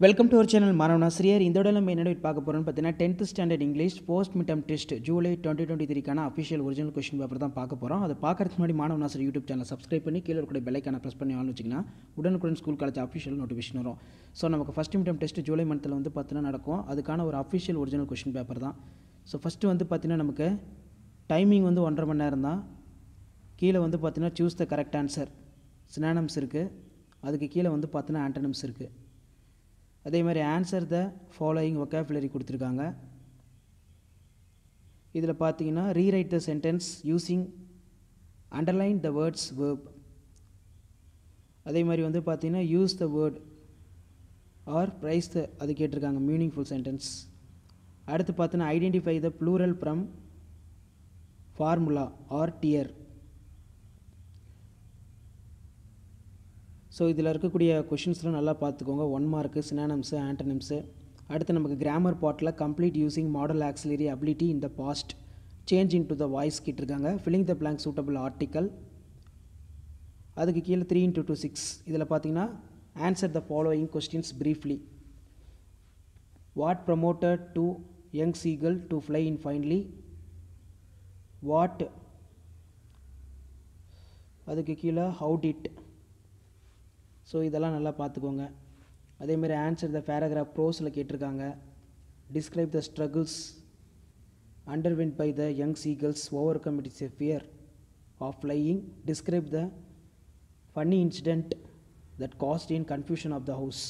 Welcome to our channel மாணவன் ஆசிரியர் இந்த நம்ம என்ன பார்க்க போகிறோம்னு பார்த்தீங்கன்னா tenth standard English post midterm test July twenty twenty த்ரீக்கான official original question paper தான் பார்க்க போகிறோம் அதை பார்க்கறதுக்கு முன்னாடி மாணவன் ஆசிரியர் யூடியூப் சேனல் சப்ஸ்கிரைப் பண்ணி கீழே இருக்கிற பெல்லைக்கான ப்ரெஸ் பண்ணி ஆன் வச்சிங்கன்னா உடனுக்குடன் ஸ்கூல் காலேஜ் அஃபிஷியல் நோட்டிஃபிகேஷன் வரும். ஸோ நமக்கு ஃபஸ்ட் மிட்டம் டெஸ்ட் ஜூலை மந்தில் வந்து பார்த்தீங்கன்னா நடக்கும். அதுக்கான ஒரு அஃபிஷியல் ஒரிஜினல் கொஸ்டின் பேப்பர் தான். ஸோ ஃபஸ்ட்டு வந்து பார்த்தீங்கன்னா நமக்கு டைமிங் வந்து ஒன்றரை மணி நேரம் தான். கீழே வந்து பார்த்தீங்கன்னா choose the correct answer synonyms இருக்குது அதுக்கு கீழே வந்து பார்த்தீங்கன்னா ஆண்டனம்ஸ் இருக்குது அதே மாதிரி ஆன்சர் த ஃபாலோயிங் ஒக்காபுலரி கொடுத்துருக்காங்க. இதில் பார்த்தீங்கன்னா rewrite the sentence using underline the words verb அதே மாதிரி வந்து பார்த்தீங்கன்னா use the word or phrase the அது கேட்டிருக்காங்க மீனிங்ஃபுல் சென்டென்ஸ் அடுத்து பார்த்தீங்கன்னா identify the plural form formula or dear so இதில் இருக்கக்கூடிய கொஷின்ஸ்லாம் நல்லா பார்த்துக்கோங்க. ஒன் மார்க்கு சினானம்ஸு ஆண்டனிம்ஸு அடுத்து நமக்கு grammar bottle complete using modal auxiliary ability in the past change in to the voice கேட்டிருக்காங்க. Filling the blank suitable article அதுக்கு கீழே three into two six இதில் பார்த்தீங்கன்னா answer the following questions briefly what promoted to young seagull to fly in finally what அதுக்கு கீழே how did so இதெல்லாம் நல்லா பார்த்துக்கோங்க. அதேமாதிரி ஆன்சர் த பேராகிராஃப் ப்ரோஸில் கேட்டிருக்காங்க. Describe the struggles underwent by the young seagulls overcome its a fear of flying describe the funny incident that caused in confusion of the house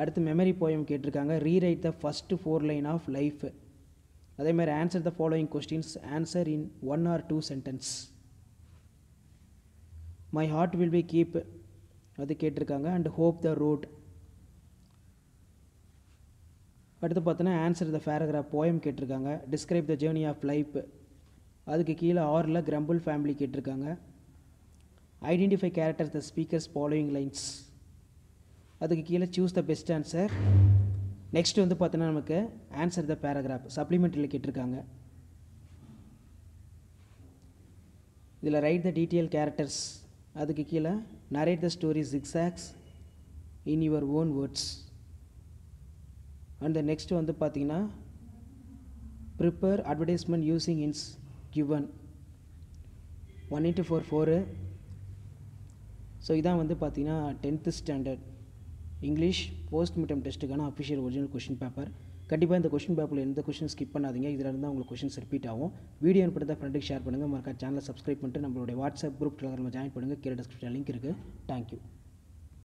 அடுத்து memory poem கேட்டிருக்காங்க. Rewrite the first four line of life அதேமாதிரி answer the following questions answer in one or two sentence my heart will be keep அது கேட்டிருக்காங்க. And hope the road அடுத்து பார்த்தோன்னா answer the paragraph poem கேட்டிருக்காங்க. Describe the journey of life அதுக்கு கீழே ஆரில் crumble family கேட்டிருக்காங்க. Identify character the speakers following lines அதுக்கு கீழே choose the best answer next வந்து பார்த்தோன்னா நமக்கு ஆன்சர் த பேராகிராஃப் சப்ளிமெண்ட்ரியில் கேட்டிருக்காங்க. இதில் ரைட் த டீட்டெயில் கேரக்டர்ஸ் அதுக்கு கீழே narrate the story சிக்ஸாக்ஸ் in your own words and next வந்து பார்த்தீங்கன்னா prepare advertisement using hints given one into four four so இதான் வந்து பார்த்தீங்கன்னா tenth standard English post midterm டெஸ்ட்டுக்கான official original question paper கண்டிப்பாக இந்த question பேப்பரில் எந்த கொஷின் ஸ்கிப் பண்ணாதீங்க. இதில் இருந்தால் உங்களுக்கு கொஷின்ஸ் ரிப்பீட் ஆகும். வீடியோ ஏற்படுத்த ஃப்ரெண்டுக்கு ஷேர் பண்ணுங்கள் மறக்காம சேனலை சப்ஸ்கிரைப் பண்ணிட்டு நம்மளுடைய வாட்ஸ்அப் குரூப் டெலகிராமில் ஜாயின் பண்ணுங்கள் கீழே டிஸ்கிரிப்ஷன் லிங்க் இருக்குது தேங்க்யூ